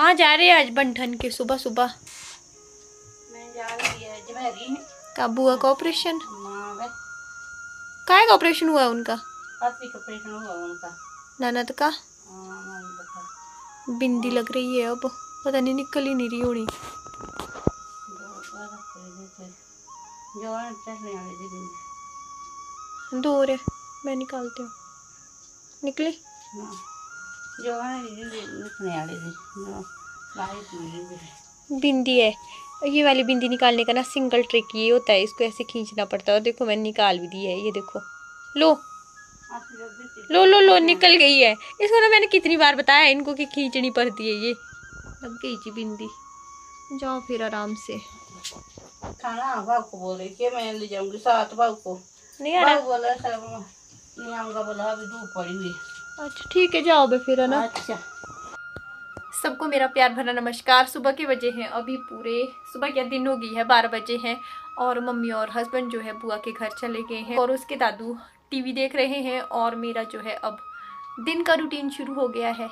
कहाँ जा रहे हैं आज बंठन के सुबह सुबह मैं जा रही है का ऑपरेशन काय का ऑपरेशन हुआ है उनका ऑपरेशन हुआ उनका ननद का हाँ। बिंदी लग रही है अब पता नहीं निकल ही नहीं रही होनी दो बार कर देते जो है मैं निकालती हूँ निकली हाँ है बिंदी थी बिंदी है। ये वाली बिंदी निकालने का ना सिंगल ट्रिक ये होता है इसको ऐसे खींचना पड़ता है। देखो मैंने निकाल भी दी है ये देखो। लो। लो लो लो निकल गई है। इसको ना मैंने कितनी बार बताया इनको कि खींचनी पड़ती है ये। लग गई जी बिंदी। जाओ फिर आराम से। खाना भाव को बोले कि मैं ले जाऊँगी साथ भाव को। नहीं बोला बोला अभी धूप पड़ी हुई। अच्छा ठीक है जाओ बे फिर है ना? अच्छा। सबको मेरा प्यार भरा नमस्कार। सुबह के बजे हैं अभी पूरे सुबह क्या दिन हो गई है बारह बजे हैं और मम्मी और हस्बैंड जो है बुआ के घर चले गए हैं और उसके दादू टीवी देख रहे हैं और मेरा जो है अब दिन का रूटीन शुरू हो गया है।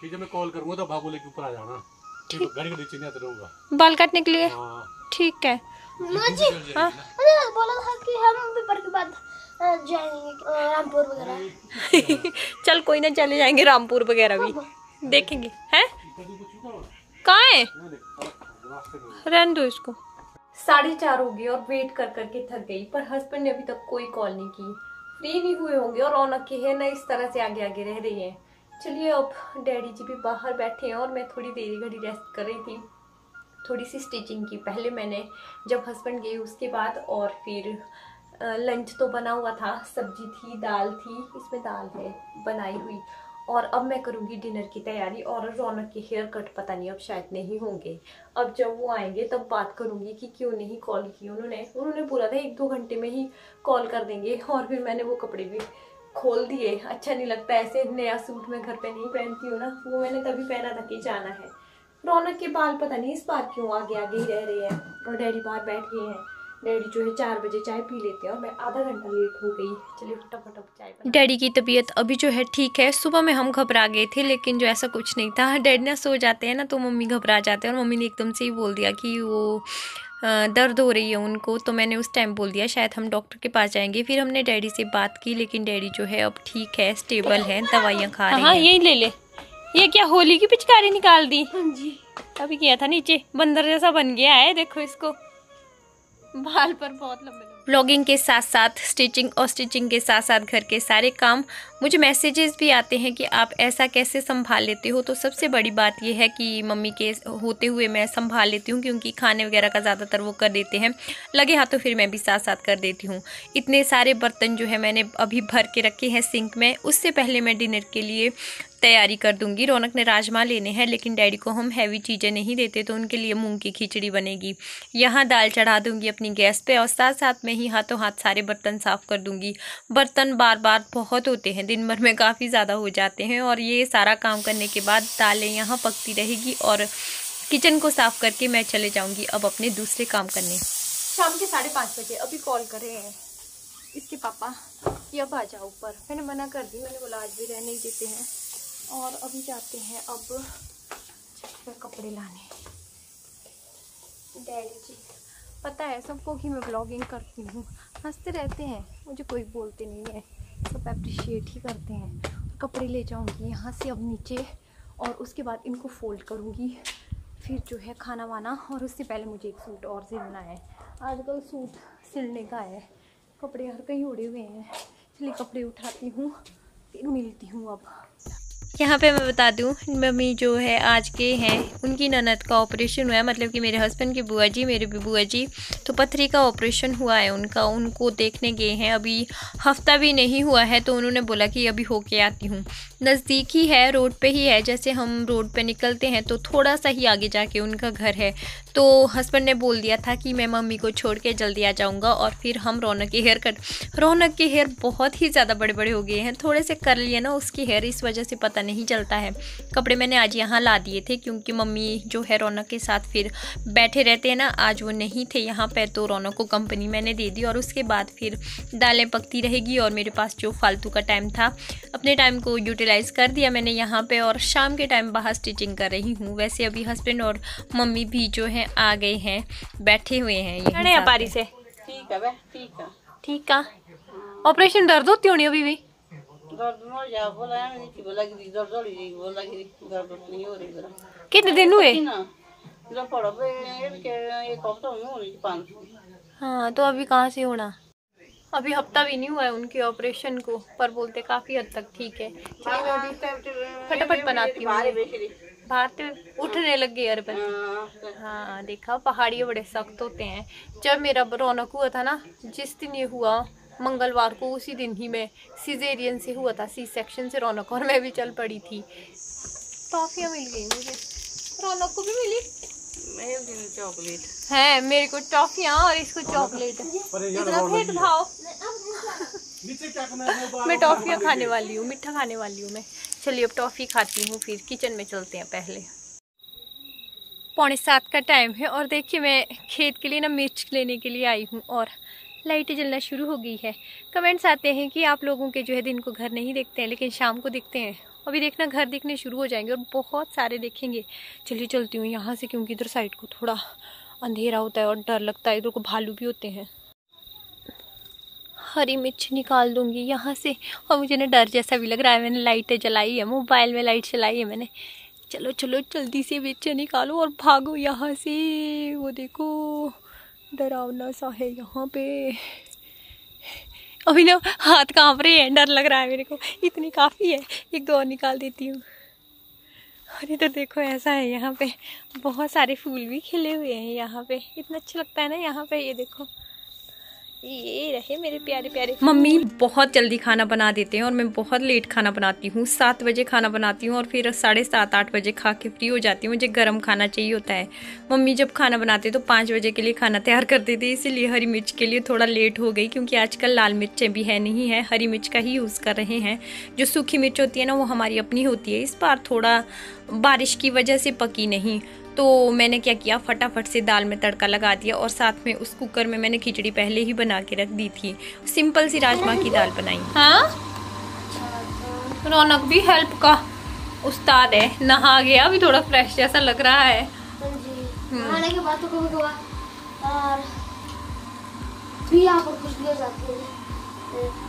ठीक है मैं कॉल करूँगा तो भागो लेके ऊपर आ जाना। ठीक। गाड़ी के नीचे रहूँगा। बाल काटने के लिए? हाँ। ठीक है। हाँ। अरे बोला था कि हम पेपर के बाद रामपुर वगैरह चल, कोई ना चले जाएँगे रामपुर वगैरह भी। देखेंगे, हैं? कहाँ है? रहने दो इसको। साढ़े चार हो गई और वेट कर करके थक गई, पर हस्बैंड ने अभी तक कोई कॉल नहीं की। फ्री नहीं हुए होंगे और रौनक की है ना इस तरह से आगे आगे रह रही है। चलिए, अब डैडी जी भी बाहर बैठे हैं और मैं थोड़ी देरी घड़ी रेस्ट कर रही थी। थोड़ी सी स्टिचिंग की पहले मैंने, जब हस्बैंड गए उसके बाद और फिर लंच तो बना हुआ था, सब्ज़ी थी, दाल थी, इसमें दाल है, बनाई हुई। और अब मैं करूँगी डिनर की तैयारी और रौनक के हेयर कट पता नहीं, अब शायद नहीं होंगे। अब जब वो आएँगे, तब बात करूँगी कि क्यों नहीं कॉल की उन्होंने। उन्होंने बोला था, एक दो घंटे में ही कॉल कर देंगे। और फिर मैंने वो कपड़े भी खोल दिए। अच्छा नहीं लगता, ऐसे नया सूट मैं घर पे नहीं पहनती हूँ ना। वो मैंने तभी पहना था कि जाना है। रौनक के बाल पता नहीं इस बार क्यों आगे आगे ही रह रहे हैं और डैडी बाहर बैठ गए हैं। डैडी जो है चार बजे चाय पी लेते हैं और मैं आधा घंटा लेट हो गई। चलिए फटाफट अब चाय डैडी की तबीयत अभी जो है ठीक है। सुबह में हम घबरा गए थे लेकिन जो ऐसा कुछ नहीं था। डैडी ना सो जाते हैं ना तो मम्मी घबरा जाते हैं और मम्मी ने एकदम से ही बोल दिया कि वो दर्द हो रही है उनको। तो मैंने उस टाइम बोल दिया शायद हम डॉक्टर के पास जाएँगे। फिर हमने डैडी से बात की लेकिन डैडी जो है अब ठीक है स्टेबल है दवाइयाँ खा रहे हैं यही ले ले। ये क्या होली की पिचकारी निकाल दी? हाँ जी। अभी किया था नीचे। बंदर जैसा बन गया है देखो इसको। बाल पर बहुत लंबे ब्लॉगिंग के साथ साथ स्टिचिंग और स्टिचिंग के साथ साथ घर के सारे काम, मुझे मैसेजेस भी आते हैं कि आप ऐसा कैसे संभाल लेते हो? तो सबसे बड़ी बात यह है कि मम्मी के होते हुए मैं संभाल लेती हूँ, क्योंकि खाने वगैरह का ज़्यादातर वो कर देते हैं। लगे हाथों फिर मैं भी साथ साथ कर देती हूँ। इतने सारे बर्तन जो है मैंने अभी भर के रखे हैं सिंक में। उससे पहले मैं डिनर के लिए तैयारी कर दूँगी। रौनक ने राजमा लेने हैं, लेकिन डैडी को हम हैवी चीज़ें नहीं देते तो उनके लिए मूंग की खिचड़ी बनेगी। यहाँ दाल चढ़ा दूँगी अपनी गैस पे और साथ साथ में ही हाथों हाथ सारे बर्तन साफ़ कर दूँगी। बर्तन बार बार बहुत होते हैं, दिन भर में काफ़ी ज़्यादा हो जाते हैं और ये सारा काम करने के बाद दालें यहाँ पकती रहेगी और किचन को साफ़ करके मैं चले जाऊँगी अब अपने दूसरे काम करने। शाम के साढ़े पाँच बजे, अभी कॉल कर रहे हैं। इसके पापा कि अब आ जाओ ऊपर। मैंने मना कर दी मैंने बोला आज भी रहने ही देते हैं। और अभी जाते हैं अब कपड़े लाने। डैडी जी, पता है सबको कि मैं ब्लॉगिंग करती हूँ। हँसते रहते हैं, मुझे कोई बोलते नहीं है। सब अप्रिशिएट ही करते हैं। कपड़े ले जाऊँगी यहाँ से अब नीचे और उसके बाद इनको फोल्ड करूँगी। फिर जो है खाना वाना और उससे पहले मुझे एक सूट और सिलना है। आजकल सूट सिलने का है। कपड़े हर कहीं उड़े हुए हैं। इसलिए कपड़े उठाती हूँ, फिर मिलती हूँ अब। यहाँ पे मैं बता दूँ, मम्मी जो है आज के हैं, उनकी ननद का ऑपरेशन हुआ है। मतलब कि मेरे हस्बैंड की बुआ जी, मेरे बुआ जी तो पथरी का ऑपरेशन हुआ है उनका, उनको देखने गए हैं। अभी हफ़्ता भी नहीं हुआ है तो उन्होंने बोला कि अभी होके आती हूँ। नज़दीक ही है, रोड पे ही है, जैसे हम रोड पे निकलते हैं तो थोड़ा सा ही आगे जाके उनका घर है। तो हस्बैंड ने बोल दिया था कि मैं मम्मी को छोड़ के जल्दी आ जाऊँगा और फिर हम रौनक के हेयर कट रौनक के हेयर बहुत ही ज़्यादा बड़े बड़े हो गए हैं। थोड़े से कर लिए ना उसकी हेयर इस वजह से पता नहीं चलता है। कपड़े मैंने आज यहाँ ला दिए थे क्योंकि मम्मी जो है रौनक के साथ फिर बैठे रहते हैं ना, आज वो नहीं थे यहाँ पर तो रौनक को कंपनी मैंने दे दी और उसके बाद फिर दालें पकती रहेगी और मेरे पास जो फालतू का टाइम था, अपने टाइम को यूटिलाइज़ कर दिया मैंने यहाँ पर और शाम के टाइम बाहर स्टिचिंग कर रही हूँ। वैसे अभी हस्बैंड और मम्मी भी जो हैं आ गए हैं बैठे हुए हैं यहीं साथ पारी से। ठीक है ठीक है। ठीक है। ऑपरेशन दर्द होती होनी अभी भी? है हो हो कितने दिन हुए? ये हो हाँ तो अभी कहाँ से होना? अभी हफ़्ता भी नहीं हुआ है उनके ऑपरेशन को पर बोलते काफ़ी हद तक ठीक है। चलिए मैं अभी फटाफट बनाती हूँ। बाहर तो उठने लग गए यार पर। हाँ देखा पहाड़ियाँ बड़े सख्त होते हैं। जब मेरा रौनक हुआ था ना जिस दिन ये हुआ मंगलवार को उसी दिन ही मैं सीजेरियन से हुआ था सी सेक्शन से रौनक और मैं भी चल पड़ी थी। टॉफियाँ मिल गई मुझे। रौनक को भी मिली? चॉकलेट। है मेरे को टॉफियाँ और इसको चॉकलेट। इतना भेदभाव नीचे क्या करना है? वो मैं टॉफियाँ खाने वाली हूँ मीठा खाने वाली हूँ मैं। चलिए अब टॉफ़ी खाती हूँ, फिर किचन में चलते हैं पहले। पौने सात का टाइम है और देखिए मैं खेत के लिए ना मिर्च लेने के लिए आई हूँ और लाइटें जलना शुरू हो गई है। कमेंट्स आते हैं कि आप लोगों के जो है दिन को घर नहीं देखते हैं, लेकिन शाम को दिखते हैं। अभी देखना घर दिखने शुरू हो जाएँगे और बहुत सारे देखेंगे। चलिए चलती हूँ यहाँ से क्योंकि इधर साइड को थोड़ा अंधेरा होता है और डर लगता है, इधर को भालू भी होते हैं। हरी मिर्च निकाल दूँगी यहाँ से। और मुझे ना डर जैसा भी लग रहा है। मैंने लाइटें जलाई है, मोबाइल में लाइट चलाई है मैंने। चलो चलो, जल्दी से मिर्च निकालो और भागो यहाँ से। वो देखो, डरावना सा है यहाँ पे। अभी ना हाथ काँप रहे हैं, डर लग रहा है मेरे को। इतनी काफ़ी है, एक दो और निकाल देती हूँ। और इधर देखो, ऐसा है यहाँ पे। बहुत सारे फूल भी खिले हुए हैं यहाँ पे। इतना अच्छा लगता है ना यहाँ पे, ये देखो। ये रहे मेरे प्यारे प्यारे मम्मी, बहुत जल्दी खाना बना देते हैं और मैं बहुत लेट खाना बनाती हूँ। सात बजे खाना बनाती हूँ और फिर साढ़े सात, आठ बजे खा के फ्री हो जाती हूँ। मुझे गर्म खाना चाहिए होता है। मम्मी, जब खाना बनाते तो पाँच बजे के लिए खाना तैयार कर देते इसीलिए हरी मिर्च के लिए थोड़ा लेट हो गई क्योंकि आजकल लाल मिर्चें भी है नहीं है। हरी मिर्च का ही यूज़ कर रहे हैं। जो सूखी मिर्च होती है ना, वो हमारी अपनी होती है। इस बार थोड़ा बारिश की वजह से पकी नहीं। तो मैंने क्या किया? फटाफट से दाल में तड़का लगा दिया और साथ में उस कुकर में मैंने खिचड़ी पहले ही बना के रख दी थी। सिंपल सी राजमा की दाल बनाई। हाँ? रौनक भी हेल्प का उस्ताद है। नहा गया अभी थोड़ा फ्रेश जैसा लग रहा है। हाँ जी।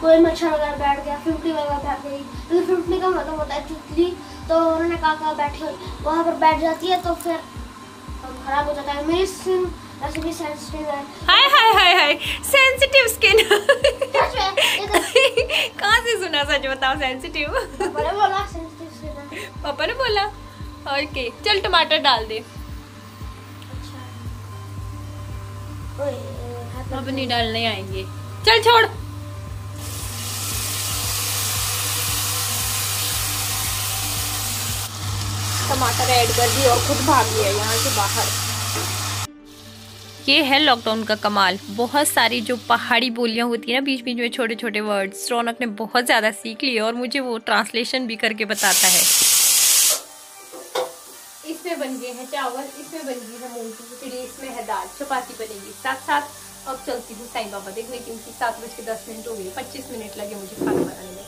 कोई मच्छर वगैरह बैठ गया फिफ्टी वगैरह बैठ गई। तो फिफ्टी का मतलब होता है तितली। तो उन्होंने कहा कहा बैठी वहाँ पर बैठ जाती है तो फिर खराब हो जाता है। मेरी स्किन वैसे भी सेंसिटिव है। हाय हाय हाय हाय। सेंसिटिव स्किन तो कहाँ से सुना सच बताओ सेंसिटिव बड़े बोला सेंसिटिव स्किन पापा ने बोला? ओके चल टमाटर डाल दे। अच्छा। अब नहीं डालने आएँगे। चल छोड़। टमाटर ऐड कर दिए और खुद भाग लिया यहाँ से बाहर। ये है लॉकडाउन का कमाल। बहुत सारी जो पहाड़ी बोलियाँ होती है ना बीच बीच में छोटे छोटे वर्ड्स रौनक ने बहुत ज़्यादा सीख लिए और मुझे वो ट्रांसलेशन भी करके बताता है। इसमें बन गए हैं चावल इसमें बन गई है मूंग की खिचड़ी इसमें है दाल चपाती बनेगी। साथ साथ अब चलती हूँ साईं बाबा देखने क्योंकि सात बज के दस मिनट हो गए पच्चीस मिनट लगे मुझे खाना बनाने में।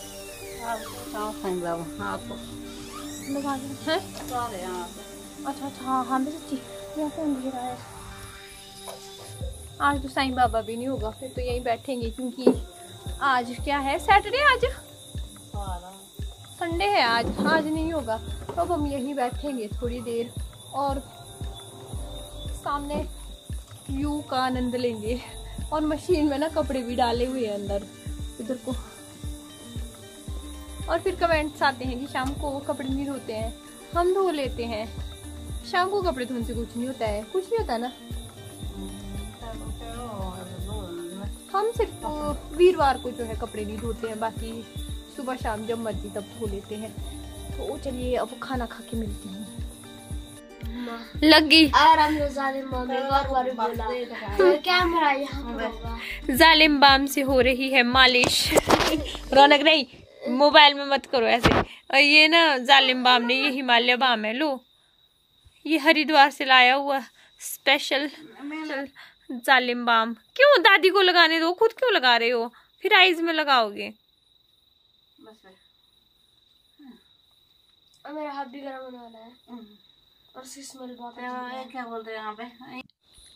हैं अच्छा अच्छा हाँ हाँ मैं सच्ची यहाँ फ़ोन गिरा है। आज तो साईं बाबा भी नहीं होगा फिर तो यहीं बैठेंगे क्योंकि आज क्या है? सैटरडे आज? संडे है। आज। आज नहीं होगा। तो अब हम यहीं बैठेंगे थोड़ी देर और सामने व्यू का आनंद लेंगे। और मशीन में ना कपड़े भी डाले हुए हैं अंदर। इधर को और फिर कमेंट्स आते हैं कि शाम को वो कपड़े नहीं धोते हैं। हम धो लेते हैं। शाम को कपड़े धोने से कुछ नहीं होता है। कुछ नहीं होता ना? हम सिर्फ़ वीरवार को जो है कपड़े नहीं धोते हैं। बाकी सुबह शाम जब मर्ज़ी तब धो लेते हैं। तो चलिए अब खाना खा के मिलते हैं। लग यहाँ जालिम बाम से हो रही है मालिश। रौनक नहीं मोबाइल में मत करो ऐसे। और ये ना जालिम बाम ने ये हिमालय बाम है लो। ये हरिद्वार से लाया हुआ स्पेशल जालिम बाम। क्यों दादी को लगाने दो? खुद क्यों लगा रहे हो? फिर आईज में लगाओगे। और मेरा हाथ भी गर्म होने वाला है। और उसकी स्मेल बहुत है। क्या बोल रहे हैं यहाँ पे?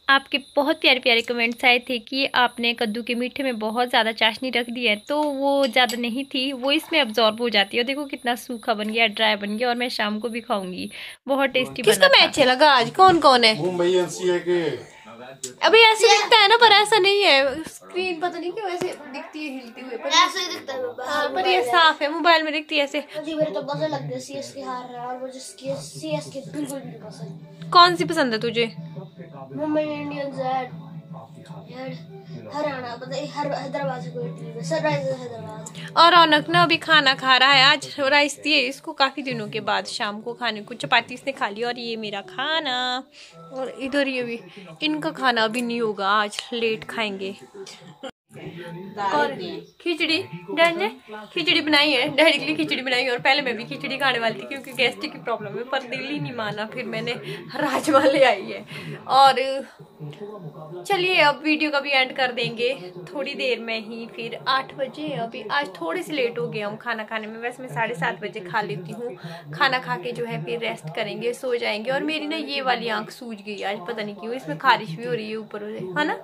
आपके बहुत प्यारे प्यारे कमेंट्स आए थे कि आपने कद्दू के मीठे में बहुत ज़्यादा चाशनी रख दी है तो वो ज़्यादा नहीं थी वो इसमें अब्जॉर्ब हो जाती है। और देखो कितना सूखा बन गया ड्राई बन गया और मैं शाम को भी खाऊँगी। बहुत टेस्टी किसका मैच है लगा आज? कौन कौन है? मुंबई एनसीए के। अभी ऐसे दिखता है ना पर ऐसा नहीं है। स्क्रीन पता नहीं क्यों ऐसे दिखती है हिलती हुई। पर ऐसे ही दिखता है हाँ, पर ये साफ़ है मोबाइल में दिखती है ऐसे। मुझे मेरे तो बजे लग गए सीएस के हार रहा है और मुझे सीएस के बिल्कुल भी नहीं पसंद। कौन सी पसंद है तुझे? मुंबई इंडियंस एट हैदराबाद और रौनक ना अभी खाना खा रहा है, आज राइस दिए इसको काफ़ी दिनों के बाद शाम को खाने को, चपाती इसने खा ली और ये मेरा खाना। और इधर ये भी, इनका खाना अभी नहीं होगा, आज लेट खाएँगे। खिचड़ी, डैड ने खिचड़ी बनाई है। डैडी के लिए खिचड़ी बनाई है और पहले मैं भी खिचड़ी खाने वाली थी क्योंकि गैस्ट्रिक की प्रॉब्लम है, पर दिल ही नहीं माना, फिर मैंने राजमा ले आई है। और चलिए, अब वीडियो का भी एंड कर देंगे। थोड़ी देर में ही फिर आठ बजे, अभी आज थोड़े से लेट हो गए हम खाना खाने में। वैसे मैं साढ़े सात बजे खा लेती हूँ। खाना खा के जो है फिर रेस्ट करेंगे, सो जाएँगे। और मेरी ना ये वाली आँख सूज गई आज, पता नहीं क्यों। इसमें खारिश भी हो रही है ऊपर, है ना?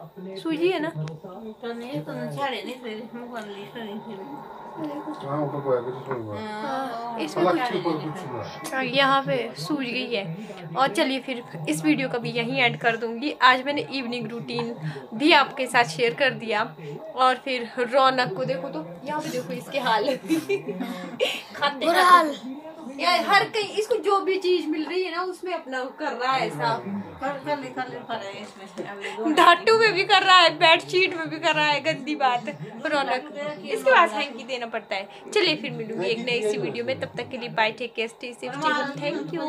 सूजी है ना? यहाँ पे सूज गई है। और चलिए फिर इस वीडियो का भी यहीं एंड कर दूँगी। आज मैंने इवनिंग रूटीन भी आपके साथ शेयर कर दिया। और फिर रौनक को देखो तो यहाँ पे देखो इसके हाल खाते बुरा हाल। यार हर कहीं इसको जो भी चीज़ मिल रही है ना उसमें अपना कर रहा है ऐसा। कर कर ले कर ले कर ले इसमें धाटू में भी कर रहा है बेडशीट में भी कर रहा है गंदी बात रौनक। इसके बाद हैंकी देना पड़ता है। चलिए फिर मिलूँगी एक नई सी वीडियो में तब तक के लिए bye take care stay safe thank you